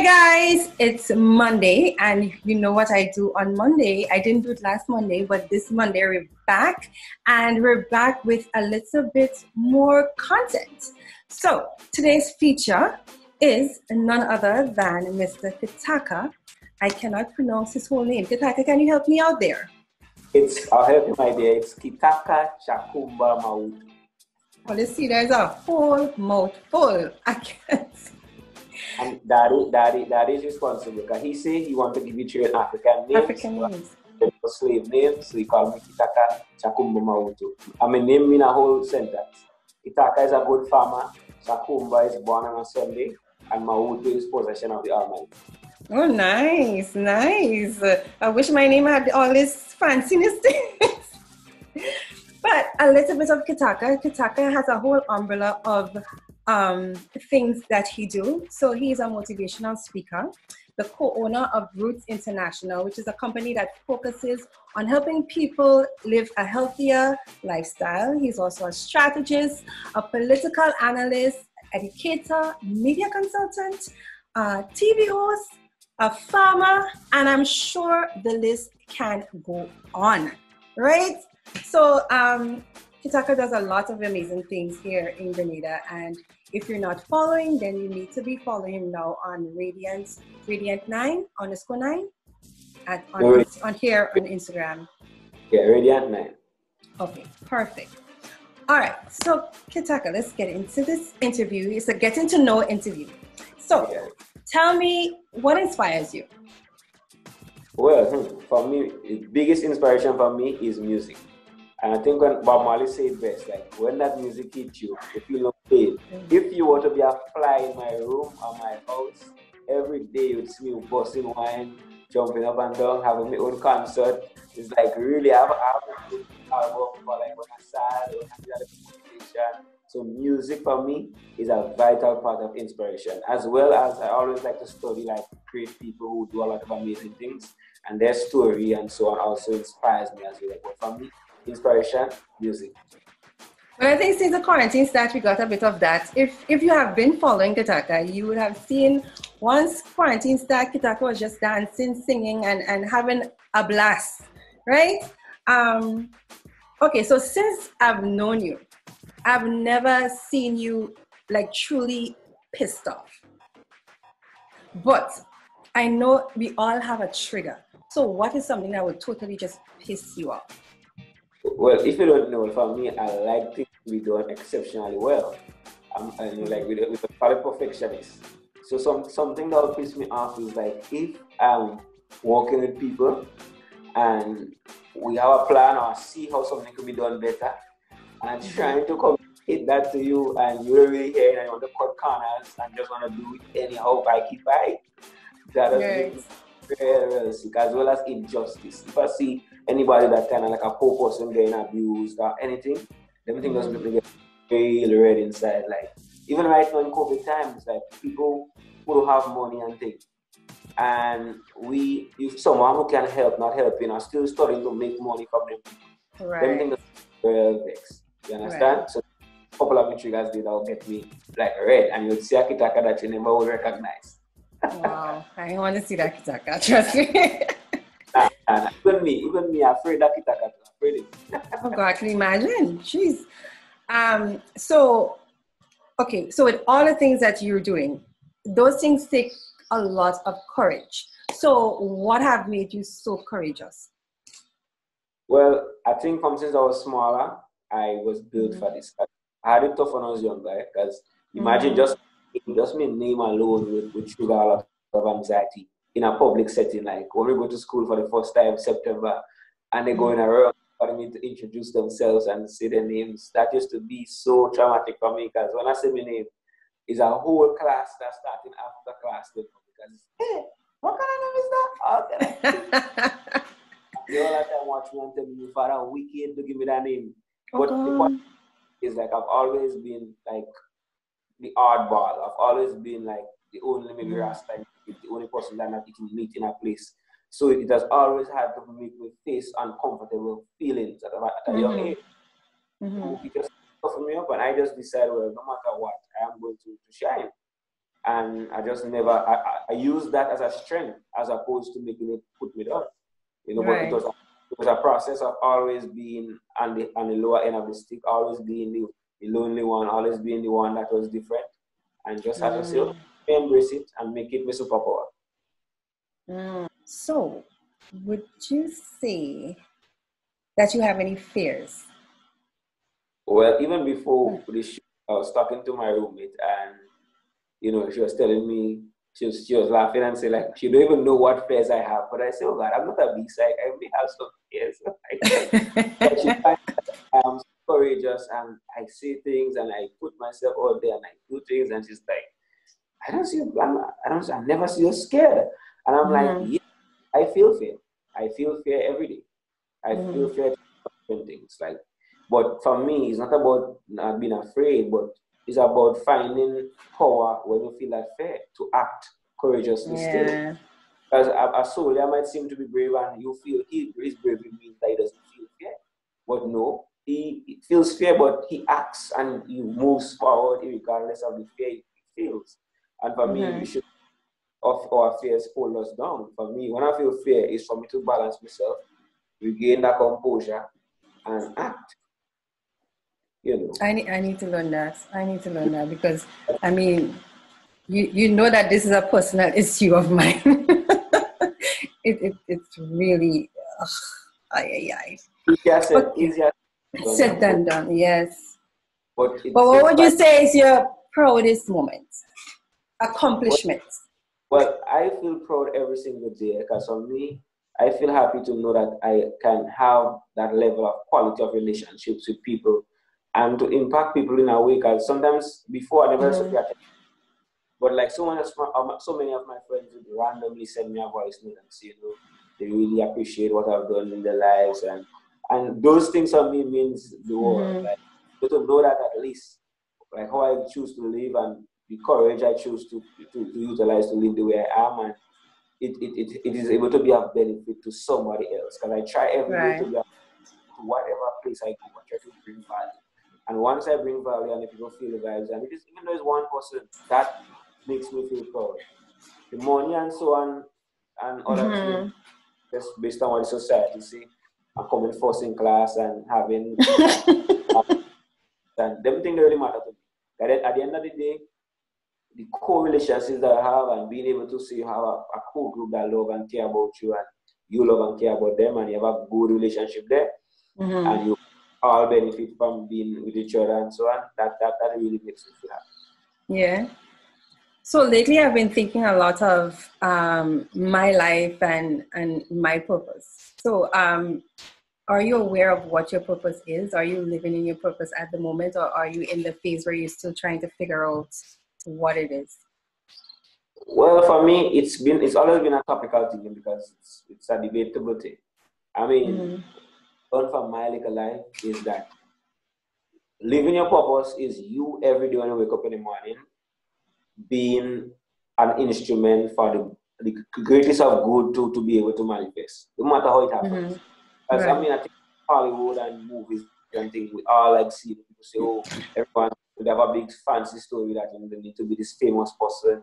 Hey guys, it's Monday, and you know what I do on Monday. I didn't do it last Monday, but this Monday we're back, and we're back with a little bit more content. So today's feature is none other than Mr. Kitaka. I cannot pronounce his whole name. Kitaka, can you help me out there? It's, I'll help you, my dear. It's Kitaka Chakumba Mawuto. Well, you see, there's a whole mouthful. I can't. And Daddy, Daddy, is responsible because he said he wanted to give you three African name. African names. Slave names, so he called me Kitaka Chakumba Mawuto. I mean, name in a whole sentence. Kitaka is a good farmer. Chakumba is born on a Sunday. And Mawuto is possession of the Almighty. Oh, nice, nice. I wish my name had all this fanciness. but a little bit of Kitaka. Kitaka has a whole umbrella of um, things that he do. So he's a motivational speaker, the co-owner of Roots International, which is a company that focuses on helping people live a healthier lifestyle. He's also a strategist, a political analyst, educator, media consultant, a TV host, a farmer, and I'm sure the list can go on, right? So um, Kitaka does a lot of amazing things here in Grenada, and if you're not following, then you need to be following him now on Radiant Radiant Nine underscore Nine at on, No, on here on Instagram. Yeah, Radiant Nine. Okay, perfect. All right, so Kitaka, let's get into this interview. It's a getting to know interview. So, Yeah. tell me what inspires you. Well, hmm, for me, the biggest inspiration for me is music. And I think when Bob Marley said best, like when that music hits you, you feel no pain. If you were to be a fly in my room or my house, every day you'd see me busting wine, jumping up and down, having my own concert. It's like really, I have, I have a album for like when I'm sad. So music for me is a vital part of inspiration, as well as I always like to study like great people who do a lot of amazing things, and their story and so on also inspires me as well. But for me, inspiration, music. But I think since the quarantine started, we got a bit of that. If if you have been following Kitaka, you would have seen once quarantine started, Kitaka was just dancing, singing, and, and having a blast, right? Um, okay, so since I've known you, I've never seen you like truly pissed off. But I know we all have a trigger. So what is something that would totally just piss you off? Well, if you don't know, for me, I like things to be done exceptionally well. I'm, I know, like with, a- with a perfectionist. So some something that will piss me off is like if I'm working with people and we have a plan or see how something could be done better, and I'm mm-hmm. trying to communicate that to you, and you don't really hear it, and you want to cut corners and just want to do it anyhow by keep by. That is Right. very realistic, as well as injustice. If I see anybody that kind of like a poor person getting abused or anything, them things doesn't mm-hmm. make me get really red inside. Like even right now in COVID times, like people who don't have money and things. And we, if someone who can help, not helping, are still starting to make money from them. Right. things very vexed. You understand? So a couple of triggers did that will get me like red, and you'll see a kitaka that you never would recognize. Wow, I want to see that Kitaka. Trust me. Even me, afraid that kitaka, afraid it. oh God, can you imagine? Jeez. Um. So, okay. So with all the things that you're doing, those things take a lot of courage. So, what have made you so courageous? Well, I think from since I was smaller, I was built Mhm. for this. I had it tough when I was younger because imagine Mhm. just just my name alone would, would trigger a lot of anxiety in a public setting. Like when we go to school for the first time, September, and they go in a row for me to introduce themselves and say their names. That used to be so traumatic for me because when I say my name, it's a whole class that's starting after class. Because, hey, what kind of name is that? Okay. You The whole time watch me and tell me, Father, wicked to give me that name. But the Okay. point is like I've always been like the oddball. I've always been like the only maybe Mhm. Rasta, the only person that not eating meat in a place. So it has always had to make me face uncomfortable feelings at a, at a young Mhm. age. Mhm. It just me up, and I just decided, well, no matter what, I am going to, to shine. and I just never I, I, use that as a strength as opposed to making it put me down. You know, right. but it was, it was a process of always being on the on the lower end of the stick, always being the, the lonely one, always being the one that was different, and just mm. to say, embrace it and make it my superpower. Mm. So, would you say that you have any fears? Well, even before this, show, I was talking to my roommate, and you know, she was telling me she was she was laughing and saying like she don't even know what fears I have. But I said, oh God, I'm not a big psych. I only have some fears. I'm courageous and I say things and I put myself out there and I do things and she's like, I don't see you. I'm, I don't. I never see you scared. And I'm mm-hmm. like, yeah, I feel fear. I feel fear every day. I mm-hmm. feel fear different things. Like, but for me, it's not about not being afraid, but it's about finding power when you feel that fear to act courageously yeah. still. Because a, a soldier might seem to be brave and you feel he is brave, it means that he doesn't feel fear. But no, he feels fear, but he acts and he moves forward regardless of the fear he feels. And for mm-hmm. me, we should of our fears hold us down. For me, when I feel fear, it's for me to balance myself, regain that composure, and act. You know. I need, I need to learn that. I need to learn that because I mean, you you know that this is a personal issue of mine. it, it it's really, ugh, ay, ay, ay. Easier said, easier said than done. Yes. But, but what would you say is your proudest moment? Accomplishments. Well, I feel proud every single day because for me, I feel happy to know that I can have that level of quality of relationships with people and to impact people in a way. Because sometimes before I never mm-hmm. but like so many, of my, so many of my friends would randomly send me a voice note and say, you know, they really appreciate what I've done in their lives, and and those things for me means the world. Mm-hmm. Like to know that at least, like how I choose to live and the courage I choose to, to, to utilize to live the way I am, and it, it, it, it is able to be of benefit to somebody else. Because I try every right. day to be of, to whatever place I go, I try to bring value. And once I bring value and the people feel the vibes, and it is even though it's one person, that makes me feel proud. The money and so on and other mm-hmm. things, just based on what the society see, I'm coming first in class and having and them things really matter to me. But at the end of the day, the core relationships that I have and being able to see you have a, a cool group that love and care about you and you love and care about them and you have a good relationship there mm-hmm. and you all benefit from being with each other and so on. That that, that really makes me feel happy. Yeah. So lately I've been thinking a lot of um, my life and, and my purpose. So um, are you aware of what your purpose is? Are you living in your purpose at the moment or are you in the phase where you're still trying to figure out what it is? Well, for me, it's been it's always been a topical thing because it's it's a debatable thing. I mean, mm-hmm. one for my little life is that living your purpose is you every day when you wake up in the morning being an instrument for the, the greatest of good to, to be able to manifest, no matter how it happens. Mm-hmm. Right. I mean, I think Hollywood and movies and things, we all like see people say, oh, everyone they have a big fancy story that you know, they need to be this famous person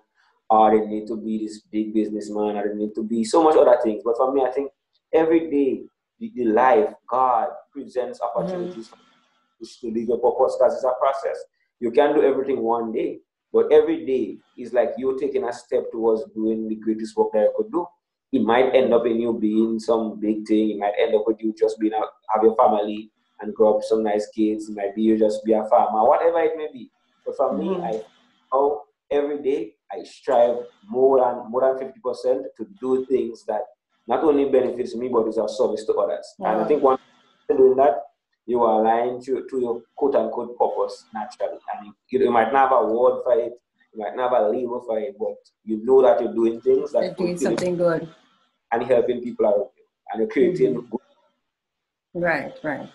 or they need to be this big businessman or they need to be so much other things. But for me, I think every day, the, the life, God presents opportunities mm-hmm. to live your purpose because it's a process. You can do everything one day, but every day is like you're taking a step towards doing the greatest work that you could do. It might end up in you being some big thing. It might end up with you just being a, have your family and grow up some nice kids. Maybe you just be a farmer, whatever it may be. But for mm-hmm. me, I know every day I strive more than more than fifty percent to do things that not only benefits me but is of service to others. And I think once you're doing that, you are aligned to, to your quote unquote purpose naturally. And you, you might not have a word for it, you might not have a label for it, but you know that you're doing things that you're doing something good and helping people around you, and you're creating mm-hmm. good. Right, right.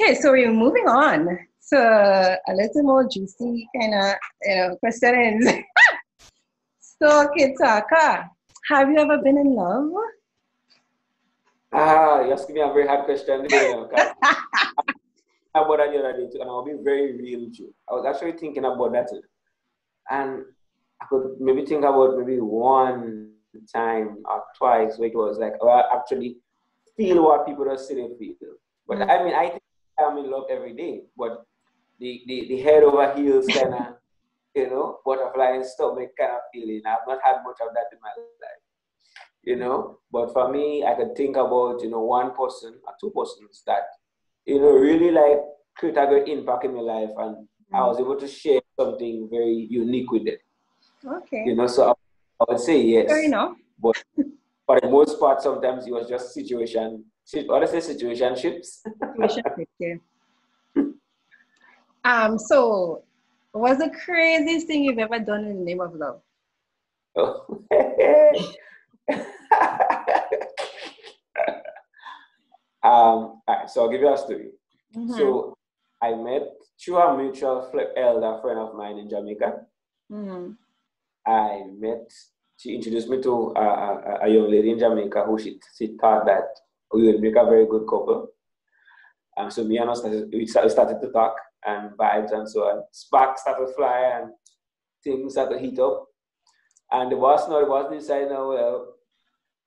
Okay, so we're moving on to a little more juicy kind of you know questions. so Kitaka, have you ever been in love? Ah, you're asking me a very hard question. about that the other day too, and I'll be very real with you. I was actually thinking about that, and I could maybe think about maybe one time or twice where it was like, oh, I actually feel what people are saying feel. But mm-hmm. I mean, I think I'm in love every day, but the, the, the head over heels kind of, you know, butterfly and stomach kind of feeling. I've not had much of that in my life, you know. But for me, I could think about, you know, one person or two persons that, you know, really like create a great impact in my life and mm-hmm. I was able to share something very unique with them. Okay. You know, so I, I would say yes. Fair enough. But for the most part, sometimes it was just situation. What I say, situationships. Situationships, yeah. Um. So, what's the craziest thing you've ever done in the name of love? Oh. um. Right. So I'll give you a story. Mm-hmm. So I met through a mutual elder friend of mine in Jamaica. Mm-hmm. I met, she introduced me to a, a, a, young lady in Jamaica who she, she thought that we would make a very good couple. And so me and us, started, we started to talk and vibes and so on. Sparks started to fly and things started to heat up. And the boss now, the boss decided now, well,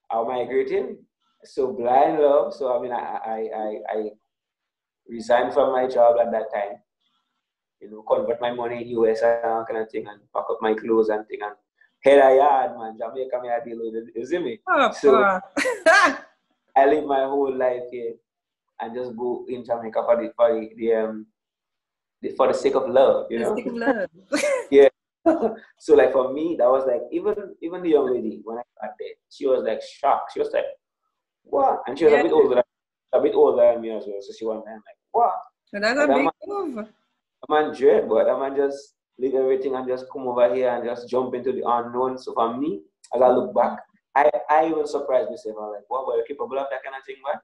I'm migrating. So blind love. So I mean, I, I, I, I resigned from my job at that time you know, convert my money in US and kind of thing and pack up my clothes and thing and head a yard, man. Jamaica me I deal with it. You see me? Oh, so I live my whole life here and just go in Jamaica for the for the, the um the, for the sake of love, you know. The sake of love. yeah. so like for me, that was like even even the young lady when I got there, she was like shocked. She was like, "What?" And she was yeah. a bit older, a bit older than me as well. So she went, "I'm like, what?" So that's a big move. I'm man dread, but I'm man just leave everything and just come over here and just jump into the unknown. So for me, as I look back, I, even surprised myself. I'm like, what, were you capable of that kind of thing, man?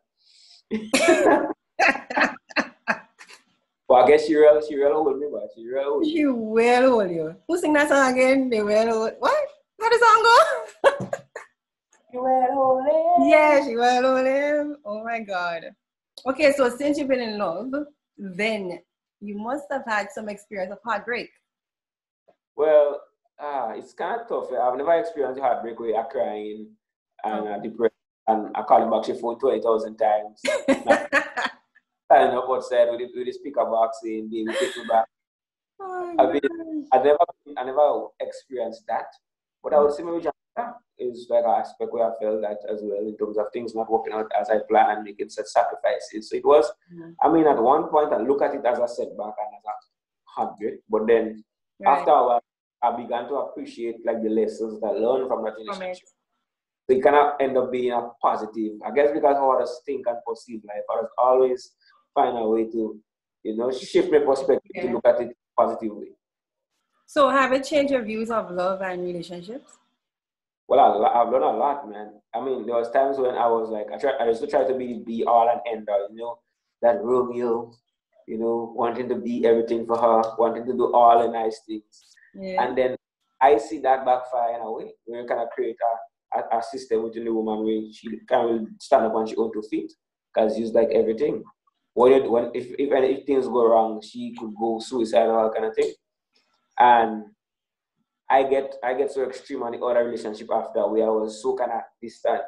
but I guess she real, she real hold me, but she real hold She will hold you. Who sing that song again? They will hold. What? How does song go? you will hold him. Yeah, she will hold him. Oh my God. Okay, so since you've been in love, then you must have had some experience of heartbreak. Well, uh, it's kind of tough. I've never experienced heartbreak where I'm crying and uh, depressed and I call him back phone 20,000 times. Standing up outside with the, with the speaker box saying, baby, take me back. Oh, I, mean, I never, I never experienced that. But I would say maybe is like an aspect where I felt that as well in terms of things not working out as I planned and making such sacrifices. So it was, mm-hmm. I mean, at one point I look at it as a setback and as a heartbreak, but then right. after a while, I began to appreciate like the lessons that I learned from that relationship. So it kind end up being a positive. I guess because how others think and perceive life, I always find a way to, you know, shift my perspective to look at it positively. So have it changed your views of love and relationships? Well, I, have learned a lot, man. I mean, there was times when I was like, I try, I used to try to be be all and end all, you know, that Romeo, you know, wanting to be everything for her, wanting to do all the nice things, yeah. and then I see that backfire in a way. We kind of create a, a, system within the woman where she can't stand up on her own two feet because she's like everything. When, when if, if if things go wrong, she could go suicidal kind of thing, and I get I get so extreme on the other relationship after where I was so kind of distant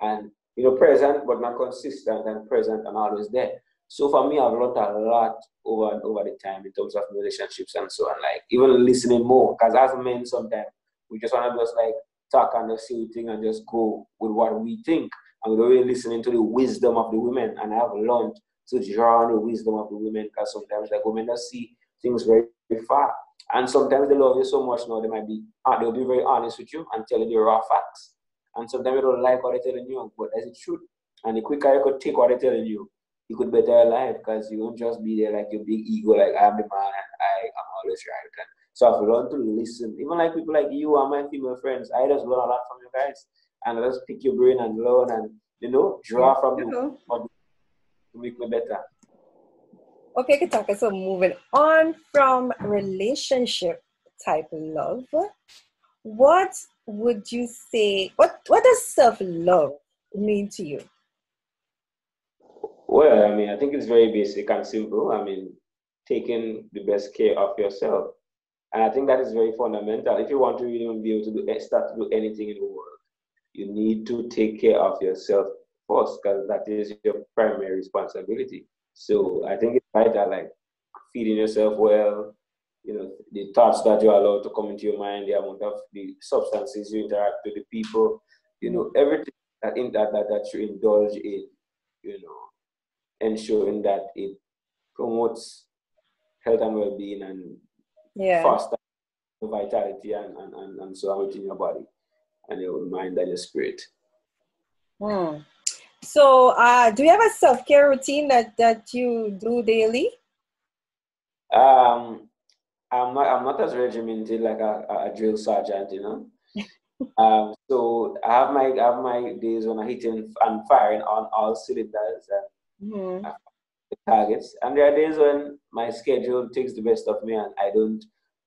and you know present but not consistent and present and always there. So for me, I've learned a lot over and over the time in terms of relationships and so on. Like even listening more, because as men sometimes we just want to just like talk and just say thing and just go with what we think, and we don't really listening to the wisdom of the women. And I have learned to draw on the wisdom of the women because sometimes like women just see things very, very far. And sometimes they love you so much now, they might be, uh, they'll be very honest with you and tell you the raw facts. And sometimes you don't like what they're telling you, but that's the truth. And the quicker you could take what they're telling you, you could better your life because you won't just be there like your big ego, like I'm the man and I am always right. And so I've learned to listen. Even like people like you and my female friends, I just learn a lot from you guys. And I just pick your brain and learn and, you know, draw from you to make me better. Okay, Kitaka, so moving on from relationship type love, what would you say, what, what does self-love mean to you? Well, I mean, I think it's very basic and simple. I mean, taking the best care of yourself. And I think that is very fundamental. If you want to really be able to do, start to do anything in the world, you need to take care of yourself first because that is your primary responsibility. So I think it's vital, like feeding yourself well, you know, the thoughts that you allow to come into your mind, the amount of the substances you interact with the people, you know, everything that in that, that, that you indulge in, you know, ensuring that it promotes health and well-being and yeah. foster vitality and, and, and, and so on within your body and your mind and your spirit. Hmm. So, uh, do you have a self care routine that, that you do daily? Um, I'm not. I'm not as regimented like a, a drill sergeant, you know. um, so I have my I have my days when I'm hitting and firing on all cylinders and mm-hmm. Targets, and there are days when my schedule takes the best of me and I don't.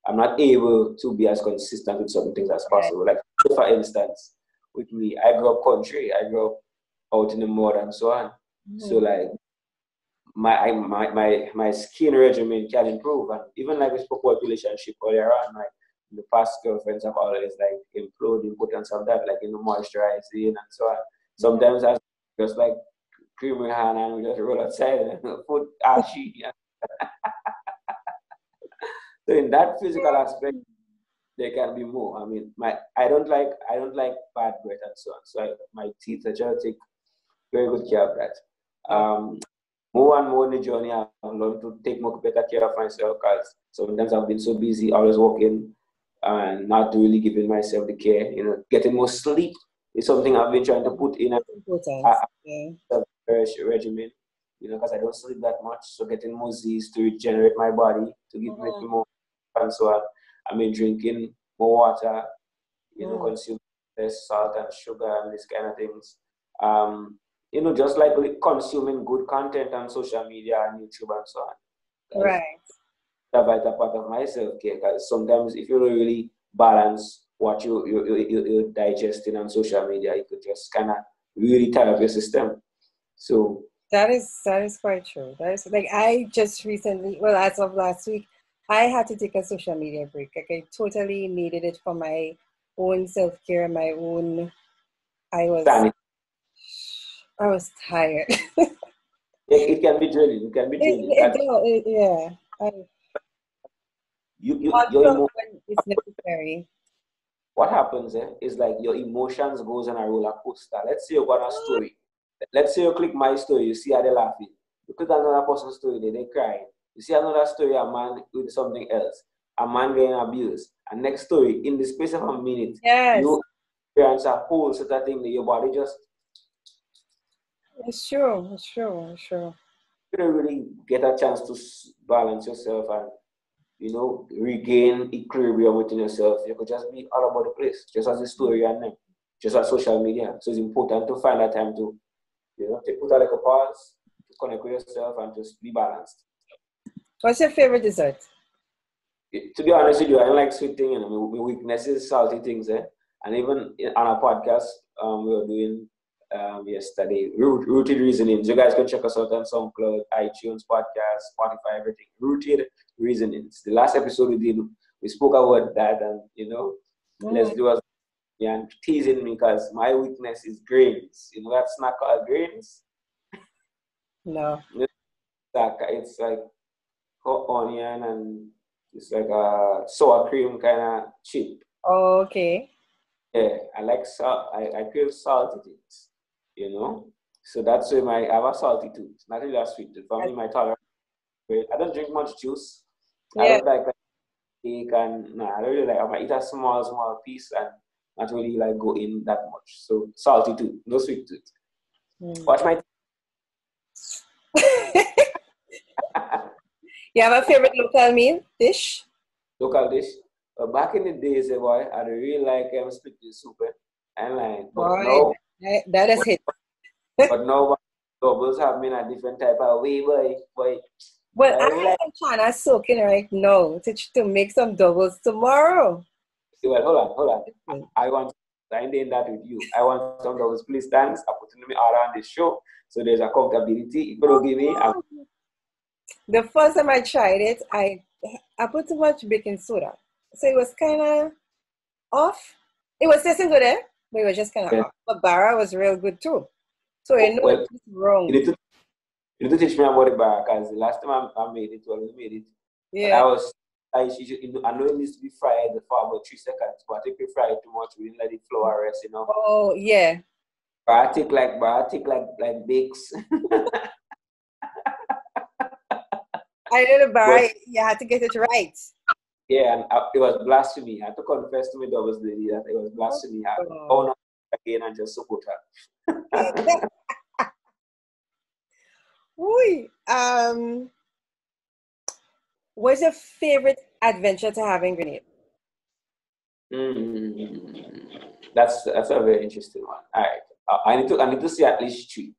I'm not able to be as consistent with certain things as possible. Like for instance, with me, I grew up country. I grew up out in the mud and so on. Mm-hmm. So like my, my my my skin regimen can improve. And even like we spoke about relationship earlier on, like the past girlfriends have always like improved importance of that, like you know, moisturizing and so on. Sometimes I just like cream my hand and we just roll outside and put so in that physical aspect, there can be more. I mean, my I don't like I don't like bad breath and so on. So I, my teeth I try to take very good care of that. Um, more and more in the journey, I've learned to take more better care of myself because sometimes I've been so busy, always working and not really giving myself the care. You know, getting more sleep is something I've been trying to put in a, a, yeah. Regimen. You know, because I don't sleep that much, so getting more Z's to regenerate my body to give mm-hmm. me more and so on. I mean, drinking more water. You mm-hmm. know, mm. consuming less salt and sugar and these kind of things. Um, you know, just like consuming good content on social media and YouTube and so on. Right. A vital part of my self care because sometimes if you don't really balance what you, you, you, you're digesting on social media, you could just kind of really tie up your system. So that is that is quite true. That is like I just recently, well, as of last week, I had to take a social media break. Like I totally needed it for my own self care, my own. I was. Sanity. I was tired. it, it, can be draining. It can be draining. It, it, yeah. I, you, you, your emo- it's necessary. What happens eh, is like your emotions goes on a roller coaster. Let's say you got a story. Let's say you click my story, you see how they're laughing. You click another person's story, they they crying. You see another story, a man with something else, a man getting abused. And next story, in the space of a minute, yes. you experience a whole set of thing that your body just it's true. It's true. It's true. You don't really get a chance to balance yourself and you know regain equilibrium within yourself. You could just be all over the place, just as a story and then just as social media. So it's important to find that time to you know to put a like a pause, to connect with yourself, and just be balanced. What's your favorite dessert? To be honest with you, I don't like sweet things. You know, my weakness is salty things. Eh? And even on a podcast, um, we were doing um, yesterday. Root, rooted reasonings. You guys can check us out on SoundCloud, iTunes, podcast, Spotify, everything. Rooted reasonings. The last episode we did, we spoke about that, and you know, mm. let's do and teasing me because my weakness is grains. You know that snack called grains? No. It's like, it's like hot onion and it's like a sour cream kind of chip. Oh, okay. Yeah, I like salt. I, I crave salty things you know. So that's why my I have a salty tooth. Not really a sweet tooth. For me, my tolerance. I don't drink much juice. Yeah. I don't like cake and nah, I don't really like. I might eat a small, small piece and not really like go in that much. So salty tooth, no sweet tooth. Mm. Watch my. you have a favorite local meal dish? Local dish. But back in the days, eh, boy, I really like um, split pea soup. Eh? And like, but boy. no, that is it. but no doubles have been a different type of way, boy. boy. Well, I, I am trying to soak in right now to, to make some doubles tomorrow. Well, hold on, hold on. I, I want I'm doing that with you. I want some of those Please thanks. I'm putting me around the show. So there's you don't give me, the first time I tried it, I I put too much baking soda. So it was kind of off. It was tasting good, eh? But it was just kind of yeah. off. But Barra was real good too. So you know well, it's wrong. You need, to, you need to teach me about the Barra because the last time I, I made it, well, we made it. Yeah. I was I, I know it needs to be fried for about three seconds, but if you fry it too much, we didn't let it flour rest, you know. Oh yeah. But I take like but I take like like bakes. I know the bar, you had to get it right. Yeah, and uh, it was blasphemy. I had to confess to my daughter's lady that it was blasphemy. I oh. no again and just support her. Oi, um, what's your favorite adventure to have in Grenada? Mm, that's that's a very interesting one. All right, uh, I need to I need to see at least three.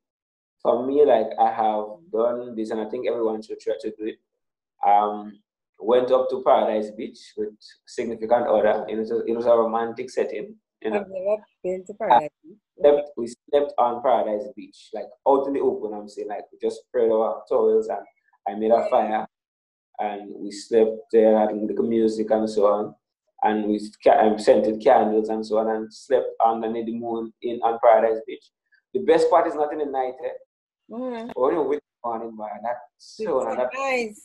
For me, like I have done this, and I think everyone should try to do it. Um, went up to Paradise Beach with significant other. It was a, it was a romantic setting. You know? I've never been to Paradise Beach. Slept, we slept on Paradise Beach, like out in the open. I'm saying, like we just spread our towels and I made a fire and we slept there, had the music and so on. And we scented candles and so on and slept underneath the moon in on Paradise Beach. The best part is not in the night, eh? Mm-hmm. Or in the morning, but that's so nice.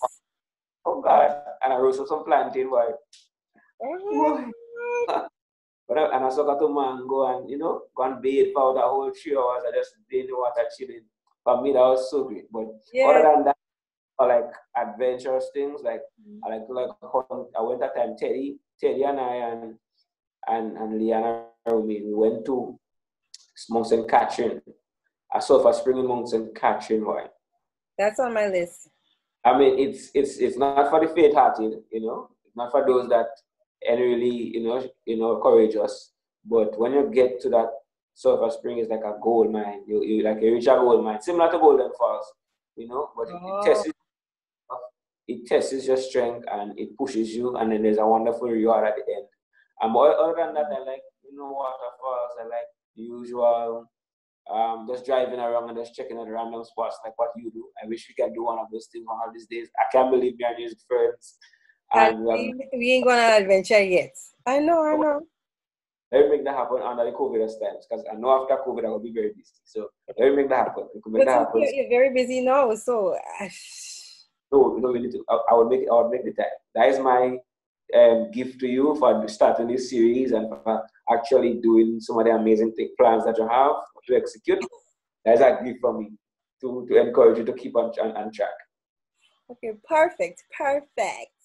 Oh God! And I roasted some plantain, boy. Oh, but I, and I got to mango and you know, gone bathe for the whole three hours. I just been in the water chilling. For me, that was so great. But yeah. other than that, I like adventurous things. Like mm. I like to like. I went that time. Teddy, Teddy and I and and and Liana we went to Mount St. Catherine. I saw for spring in Mount St. Catherine. Boy. That's on my list. I mean, it's it's it's not for the faint-hearted, you know, not for those that are really, you know, you know, courageous. But when you get to that Sulphur Spring, it's like a gold mine. You you like a richer gold mine, similar to Golden Falls, you know. But oh. it, tests it tests your strength and it pushes you, and then there's a wonderful reward at the end. And other than that, I like you know waterfalls. I like the usual um, just driving around and just checking out random spots like what you do. I wish we could do one of those things one of these days. I can't believe we are music friends. And, um, we, ain't going on adventure yet. I know, I know. Let me make that happen under the COVID times because I know after COVID I will be very busy. So let me make that happen. Make that happen. You're very busy now, so. No, you know, we need to. I, I will make. I will make the time. That is my um, gift to you for starting this series and for actually doing some of the amazing plans that you have to execute. That's a gift from me to, to encourage you to keep on, on, on track. Okay, perfect, perfect.